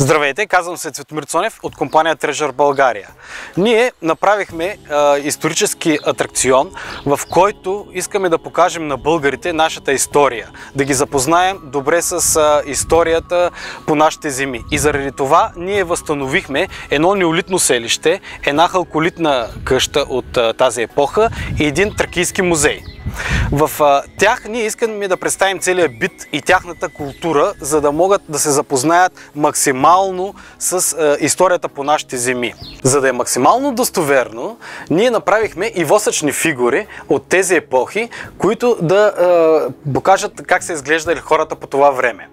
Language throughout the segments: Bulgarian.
Здравейте, казвам се Цветомир Цонев от компания Treasure България. Ние направихме а, исторически атракцион, в който искаме да покажем на българите нашата история, да ги запознаем добре с а, историята по нашите земи. И заради това ние възстановихме едно неолитно селище, една халколитна къща от а, тази епоха и един тракийски музей. В а, тях ние искаме да представим целият бит и тяхната култура, за да могат да се запознаят максимално с а, историята по нашите земи. За да е максимално достоверно, ние направихме и восъчни фигури от тези епохи, които да а, покажат как се изглеждали хората по това време.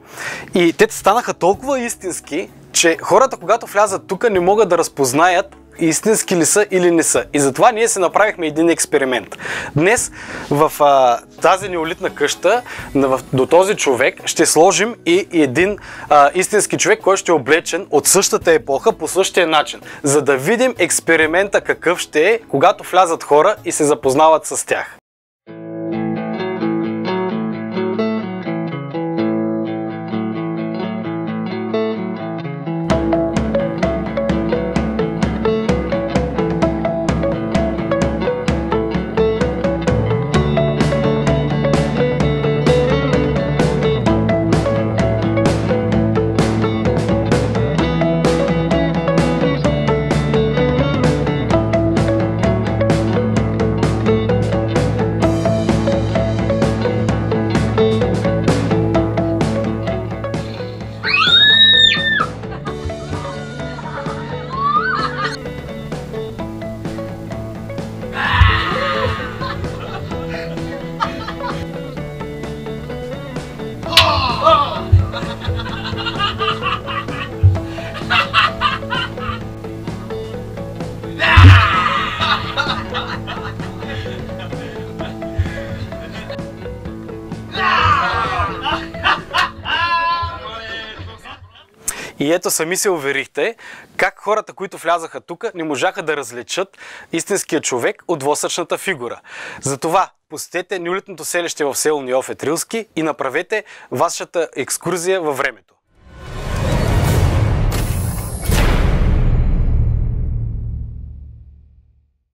И те станаха толкова истински, че хората, когато влязат тук, не могат да разпознаят истински ли са или не са. И затова ние се направихме един експеримент. Днес в а, тази неолитна къща в, до този човек ще сложим и един а, истински човек, който ще е облечен от същата епоха по същия начин, за да видим експеримента какъв ще е, когато влязат хора и се запознават с тях. И ето сами се уверихте как хората, които влязаха тук, не можаха да различат истинския човек от восъчната фигура. Затова посетете неолитното селище в село Ниофет Рилски и направете вашата екскурзия във времето.